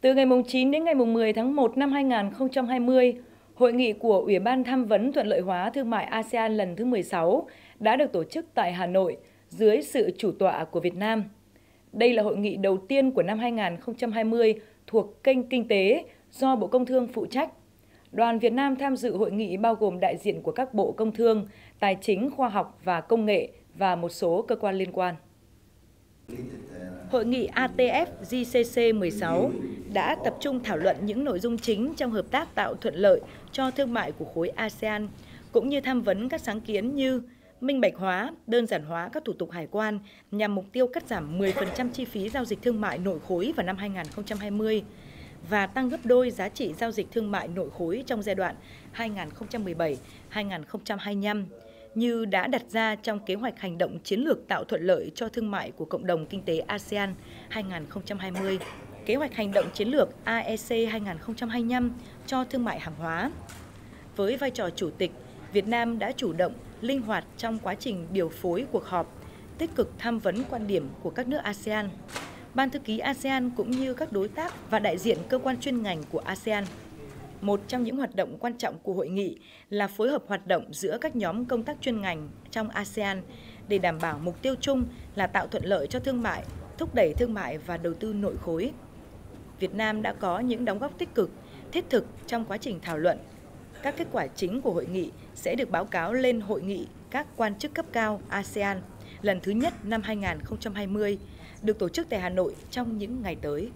Từ ngày 9 đến ngày 10 tháng 1 năm 2020, Hội nghị của Ủy ban Tham vấn Thuận lợi hóa Thương mại ASEAN lần thứ 16 đã được tổ chức tại Hà Nội dưới sự chủ tọa của Việt Nam. Đây là hội nghị đầu tiên của năm 2020 thuộc kênh kinh tế do Bộ Công Thương phụ trách. Đoàn Việt Nam tham dự hội nghị bao gồm đại diện của các Bộ Công Thương, Tài chính, Khoa học và Công nghệ và một số cơ quan liên quan. Hội nghị ATF GCC 16 đã tập trung thảo luận những nội dung chính trong hợp tác tạo thuận lợi cho thương mại của khối ASEAN, cũng như tham vấn các sáng kiến như minh bạch hóa, đơn giản hóa các thủ tục hải quan nhằm mục tiêu cắt giảm 10% chi phí giao dịch thương mại nội khối vào năm 2020 và tăng gấp đôi giá trị giao dịch thương mại nội khối trong giai đoạn 2017-2025 như đã đặt ra trong kế hoạch hành động chiến lược tạo thuận lợi cho thương mại của cộng đồng kinh tế ASEAN 2020, kế hoạch hành động chiến lược AEC 2025 cho thương mại hàng hóa. Với vai trò chủ tịch, Việt Nam đã chủ động, linh hoạt trong quá trình điều phối cuộc họp, tích cực tham vấn quan điểm của các nước ASEAN. Ban thư ký ASEAN cũng như các đối tác và đại diện cơ quan chuyên ngành của ASEAN một trong những hoạt động quan trọng của hội nghị là phối hợp hoạt động giữa các nhóm công tác chuyên ngành trong ASEAN để đảm bảo mục tiêu chung là tạo thuận lợi cho thương mại, thúc đẩy thương mại và đầu tư nội khối. Việt Nam đã có những đóng góp tích cực, thiết thực trong quá trình thảo luận. Các kết quả chính của hội nghị sẽ được báo cáo lên hội nghị các quan chức cấp cao ASEAN lần thứ nhất năm 2020, được tổ chức tại Hà Nội trong những ngày tới.